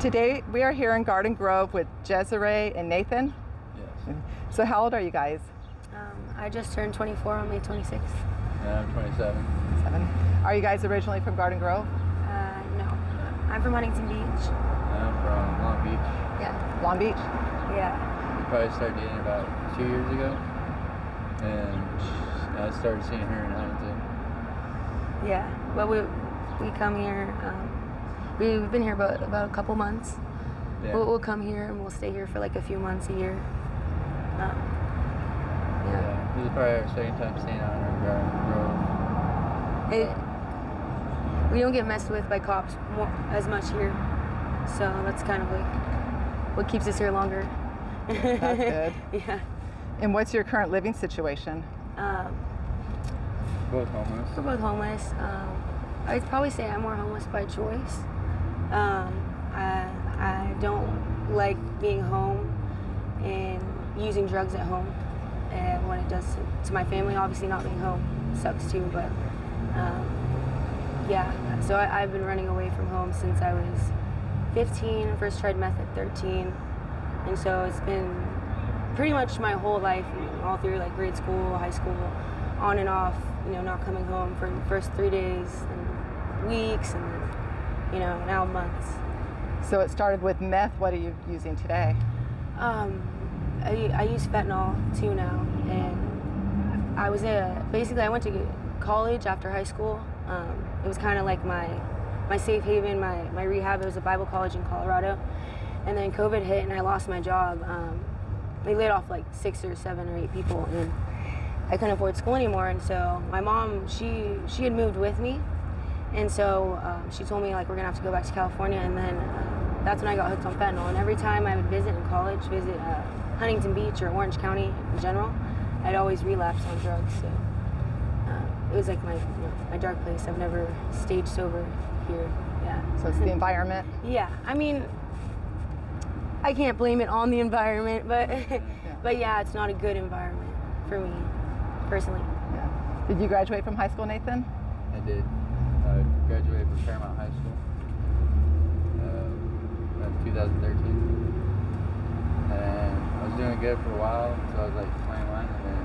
Today we are here in Garden Grove with Desiree and Nathan. Yes. So how old are you guys? Um, I just turned 24 on May 26th. Yeah, I'm 27. Seven. Are you guys originally from Garden Grove? Uh, no, I'm from Huntington Beach. And I'm from Long Beach. Yeah. Long Beach? Yeah. We probably started dating about two years ago. And I started seeing her in Huntington. Yeah. Well, we we come here. Um, we, we've been here about about a couple months. Yeah. We'll, we'll come here and we'll stay here for like a few months a year. Um, yeah. yeah. This is probably our second time staying out in Garden Grove. It, we don't get messed with by cops more, as much here, so that's kind of like what keeps us here longer. That's good. yeah. And what's your current living situation? Um, Both homeless. We're both homeless. Um, I'd probably say I'm more homeless by choice. Um, I, I don't like being home and using drugs at home and what it does to, to my family. Obviously, not being home sucks too, but um, yeah. So I, I've been running away from home since I was 15. First tried meth at 13, and so it's been pretty much my whole life, all through like grade school, high school, on and off. You know, not coming home for the first three days and weeks, and you know now months. So it started with meth. What are you using today? Um, I, I use fentanyl too now, and I was a basically I went to college after high school. Um, it was kind of like my my safe haven, my my rehab. It was a Bible college in Colorado, and then COVID hit and I lost my job. Um, they laid off like six or seven or eight people, and I couldn't afford school anymore. And so my mom, she she had moved with me, and so um, she told me like we're gonna have to go back to California, and then. Uh, that's when I got hooked on fentanyl. And every time I would visit in college, visit uh, Huntington Beach or Orange County in general, I'd always relapse on drugs. So uh, it was like my you know, my dark place. I've never stayed sober here. Yeah. So it's the environment. Yeah. I mean, I can't blame it on the environment, but but yeah, it's not a good environment for me personally. Yeah. Did you graduate from high school, Nathan? I did. I graduated from Paramount High School. Uh, that's 2013. And I was doing good for a while until I was like 21, and then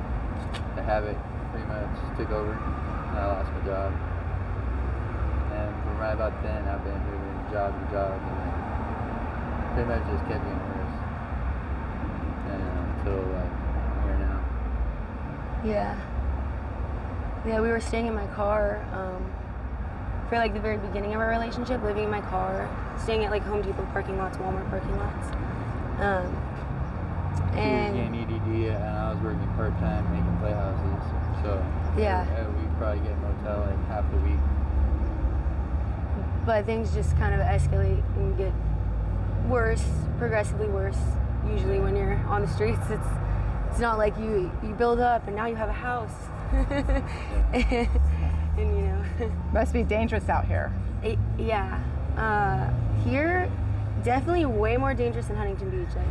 the habit pretty much took over, and I lost my job. And from right about then, I've been moving job to job, and then pretty much just kept getting worse. And until like here now. Yeah. Yeah, we were staying in my car um, for like the very beginning of our relationship, living in my car, staying at like Home Depot parking lots, Walmart parking lots. Um, She was and getting EDD, and I was working part time making playhouses. So Yeah. we probably get motel like half the week. but things just kind of escalate and get worse, progressively worse. Usually, when you're on the streets, it's it's not like you you build up and now you have a house, and, you know, Must be dangerous out here. it, yeah. Uh, here, definitely way more dangerous than Huntington Beach. Like,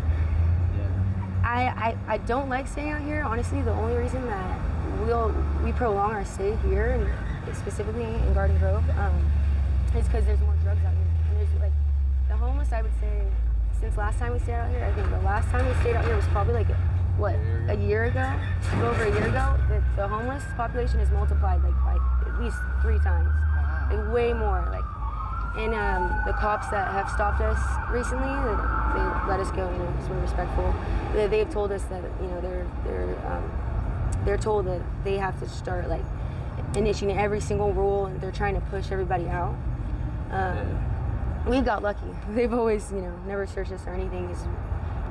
Yeah. I, I, I don't like staying out here. Honestly, the only reason that we'll we prolong our stay here, and specifically in Garden Grove, um, is because there's more drugs out here. And there's like the homeless. I would say since last time we stayed out here, I think the last time we stayed out here was probably like what A year ago. a year ago, a little over a year ago. The, the homeless population has multiplied like by at least three times, like way more. Like and um, the cops that have stopped us recently, they, they let us go. You know, because we're respectful. They, they've told us that you know they're they're um, they're told that they have to start like initiating every single rule, and they're trying to push everybody out. Um, we got lucky. They've always you know never searched us or anything. Just,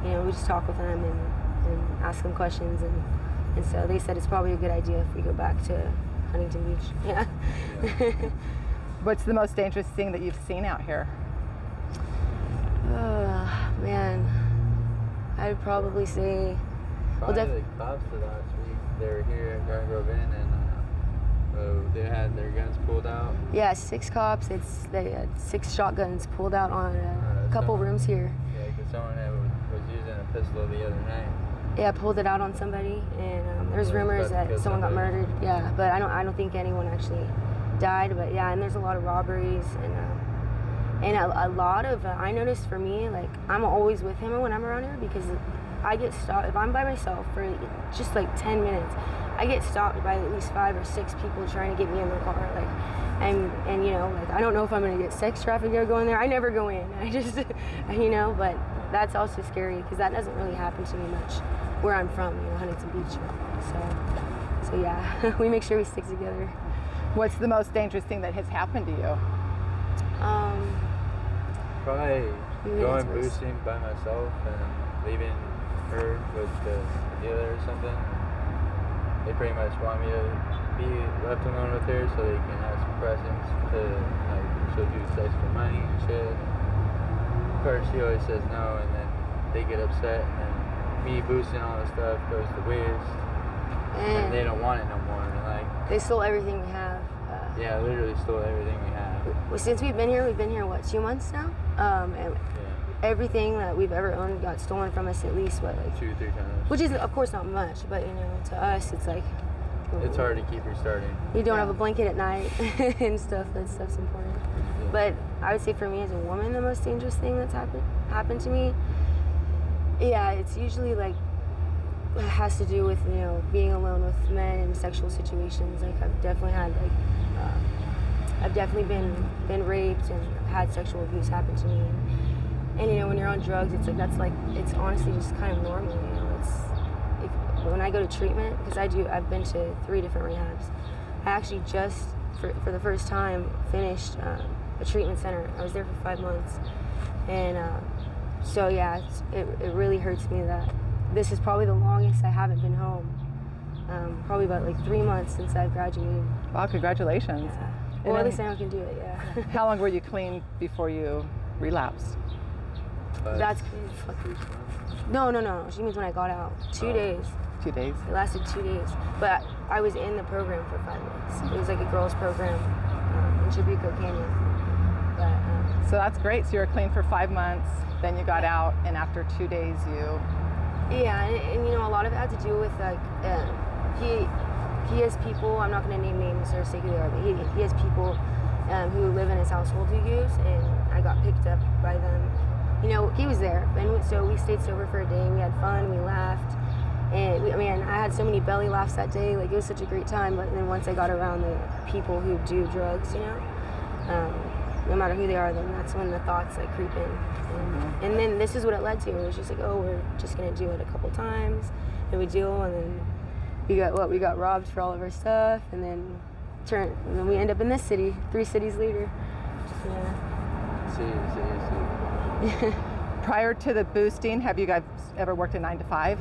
you know, we just talk with them and, and ask them questions, and and so they said it's probably a good idea if we go back to Huntington Beach. Yeah. What's the most dangerous thing that you've seen out here? Uh, man, I'd probably say Probably def- the cops the last week. They were here at Garden Grove Inn, and uh, uh, they had their guns pulled out. yeah, six cops. It's they had six shotguns pulled out on a Uh, couple someone- rooms here. Yeah, because someone had, was using a pistol the other night. Yeah, pulled it out on somebody, and um, there's rumors that someone got murdered. Yeah, but I don't I don't think anyone actually died. But yeah, and there's a lot of robberies, and um, And a, a lot of, uh, I noticed for me, like, I'm always with him when I'm around here because I get stopped, if I'm by myself for just like 10 minutes, I get stopped by at least five or six people trying to get me in their car. Like, and, and you know, like, I don't know if I'm gonna get sex trafficked or going there. I never go in. I just, you know, but that's also scary because that doesn't really happen to me much where I'm from, you know, Huntington Beach. So, so yeah, we make sure we stick together. What's the most dangerous thing that has happened to you? Um, Probably going that's boosting by myself and leaving her with the dealer or something. They pretty much want me to be left alone with her so they can have some presents to like she'll do sex for money and shit. Of course she always says no and then they get upset and then me boosting all this stuff goes to waste and they don't want it no more and like They stole everything we have. Uh, yeah, literally stole everything we have. well, since we've been here, we've been here what two months now, um, and Yeah. everything that we've ever owned got stolen from us at least what like, Two, three times. which is of course not much, but you know to us it's like It's hard to keep restarting. You don't Yeah. have a blanket at night and stuff. That stuff's important. But I would say for me as a woman, the most dangerous thing that's happened happened to me, yeah, it's usually like it has to do with you know being alone with men in sexual situations. Like I've definitely had like uh, I've definitely been been raped and had sexual abuse happen to me. And, and you know when you're on drugs, it's like that's like it's honestly just kind of normal. You know, it's if, when I go to treatment because I do I've been to three different rehabs. I actually just for, for the first time finished um, a treatment center. I was there for five months, and uh, so yeah, it's, it it really hurts me that this is probably the longest I haven't been home. Um, probably about like three months since I've graduated. Wow, congratulations. Yeah. And Well, at least I know I can do it. Yeah. How long were you clean before you relapsed? That's crazy. Fuck. Three months. No, no, no. She means when I got out. Two Oh. days. Two days. It lasted two days. But I was in the program for five months. It was like a girls' program um, in Trabuco Canyon. But So that's great. So you were clean for five months, then you got out, and after two days, you. Yeah, and, and you know, a lot of it had to do with like um, he he has people. I'm not going to name names or say who they are, but he, he has people um, who live in his household who use, and I got picked up by them. You know, he was there, and so we stayed sober for a day. We had fun. We laughed, and we, I mean, I had so many belly laughs that day. Like it was such a great time. But then once I got around the people who do drugs, you know. Um, no matter who they are, then that's when the thoughts like creep in. And, and then this is what it led to. It was just like, oh, we're just gonna do it a couple times, and we do, and then we got what we got robbed for all of our stuff, and then turn, and then we end up in this city, three cities later. Yeah. See, see, see. Prior to the boosting, have you guys ever worked a nine to five?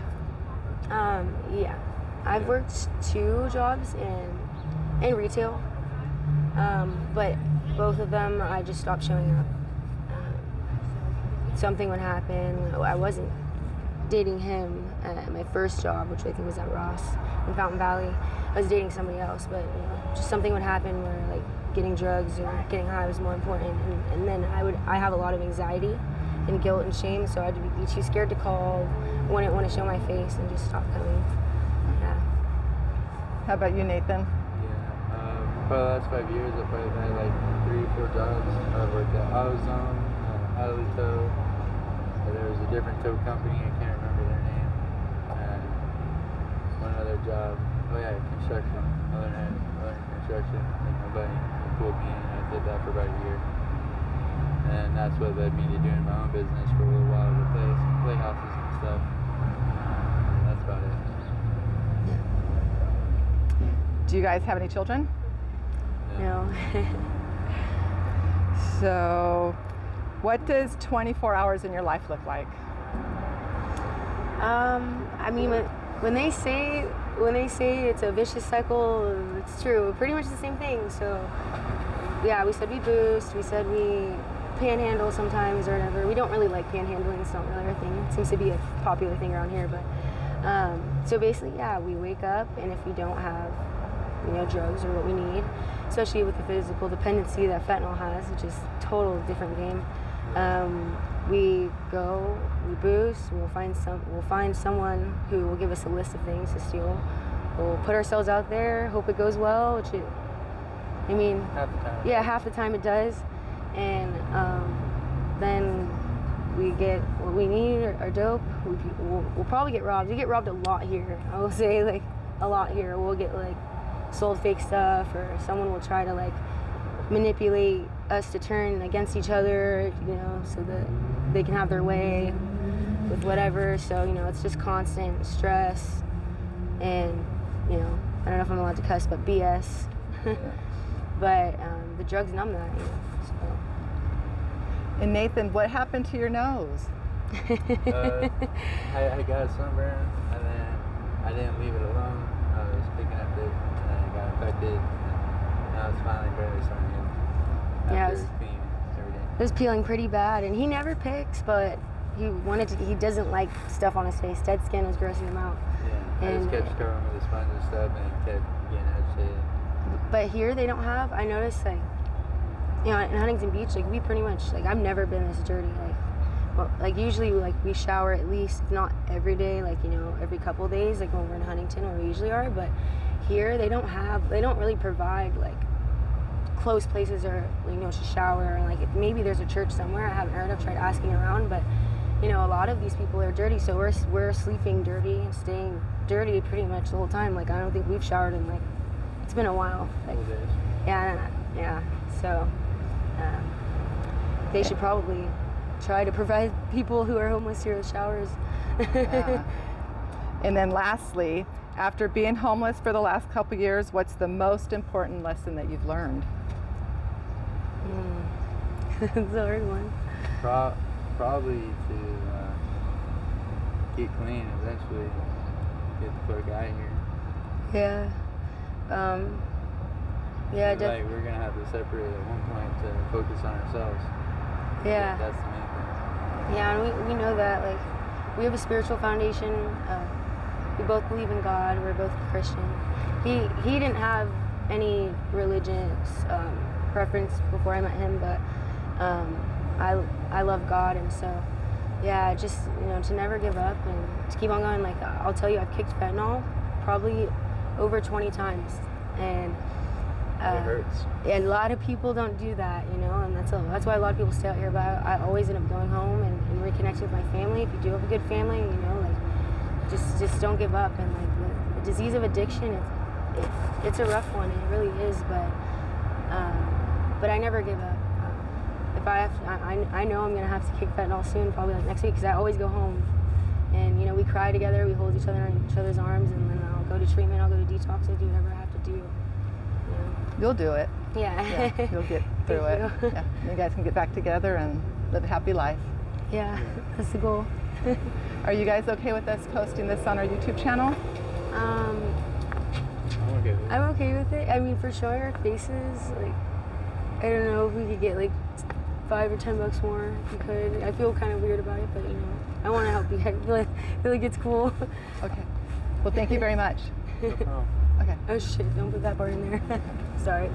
Um, yeah. I've worked two jobs in in retail, um, but both of them I just stopped showing up. Um, something would happen. I wasn't dating him at my first job, which I think was at Ross in Fountain Valley. I was dating somebody else, but you know, just something would happen where like getting drugs or getting high was more important, and, and then I would I have a lot of anxiety and guilt and shame, so I'd be too scared to call, wouldn't want to show my face, and just stop coming. Yeah. How about you, Nathan? Yeah. For the last five years, I've probably had like three, four jobs. I've worked at AutoZone, uh, Alito. Uh, there was a different tow company. I can't remember their name. And one other job. Oh yeah, construction. I learned, how- I learned construction. And nobody pulled me in. I did that for about a year. And that's what led me to doing my own business for a little while to play, play houses and stuff. And that's about it. Do you guys have any children? Know. So, what does 24 hours in your life look like? Um, I mean, when, when they say when they say it's a vicious cycle, it's true. Pretty much the same thing. So, yeah, we said we boost. We said we panhandle sometimes or whatever. We don't really like panhandling. It's not really our thing. It seems to be a popular thing around here. But um, so basically, yeah, we wake up, and if we don't have you know drugs are what we need, especially with the physical dependency that fentanyl has, which is total different game. Um, we go, we boost. We'll find some. We'll find someone who will give us a list of things to steal. We'll put ourselves out there, hope it goes well. Which it, I mean, Half the time. yeah, half the time it does. And um, then we get what we need or dope, we, we'll, we'll probably get robbed. We get robbed a lot here. I will say like a lot here. We'll get like sold fake stuff, or someone will try to like manipulate us to turn against each other, you know, so that they can have their way with whatever. So you know, it's just constant stress, and you know, I don't know if I'm allowed to cuss, but BS. but um, the drugs numb that, you know. So. And Nathan, what happened to your nose? uh, I, I got a sunburn and then I didn't leave it alone. I was picking up it and then it got infected and now it's finally barely starting. Yeah, it was- cleaning every day. It was peeling pretty bad, and he never picks, but he wanted to. He doesn't like stuff on his face. Dead skin was grossing him out. Yeah, I just kept covering with a sponge and stuff and it kept getting agitated. But here they don't have. I noticed like, you know, in Huntington Beach, like we pretty much like I've never been this dirty. Like, well, like usually like we shower at least not every day, like you know every couple days, like when we're in Huntington where we usually are. But here they don't have. They don't really provide like close places or you know to shower and like maybe there's a church somewhere I haven't heard of tried asking around but you know a lot of these people are dirty so we're we're sleeping dirty and staying dirty pretty much the whole time like I don't think we've showered in like it's been a while like yeah yeah so um, they should probably try to provide people who are homeless here with showers Yeah. and then lastly, after being homeless for the last couple years, what's the most important lesson that you've learned? mm. it's a hard one Pro- probably to uh, get clean eventually. Get the fuck out of here. yeah um, yeah def- like we're gonna have to separate at one point to focus on ourselves. yeah That's the main thing. Yeah, and we, we know that like we have a spiritual foundation. Uh, we both believe in God. We're both Christian. He he didn't have any religious um, preference before I met him, but um, I I love God, and so yeah, just you know to never give up and to keep on going. Like I'll tell you, I've kicked fentanyl probably over 20 times, and uh, it hurts. and a lot of people don't do that, you know, and that's a, that's why a lot of people stay out here. But I, I always end up going home and, and reconnecting with my family. If you do have a good family, you know, like just just don't give up. And like the, the disease of addiction, it's it, it's a rough one. It really is. But um, but I never give up. Um, if I have, to, I, I I know I'm gonna have to kick fentanyl soon, probably like next week, because I always go home. And you know, we cry together, we hold each other in each other's arms, and then I'll go to treatment, I'll go to detox, I do whatever I have to do. You know? You'll do it. Yeah. Yeah, you'll get through it. You. Yeah, you guys can get back together and live a happy life. Yeah, that's the goal. Are you guys okay with us posting this on our YouTube channel? um, I'm okay with it. I'm okay with it. I mean, for showing our faces, like, I don't know if we could get like five or ten bucks more. If we could. I feel kind of weird about it, but you know, I want to help you. I feel like, I feel like it's cool. Okay. Well, thank you very much. No. Okay. oh shit! Don't put that part in there. Sorry.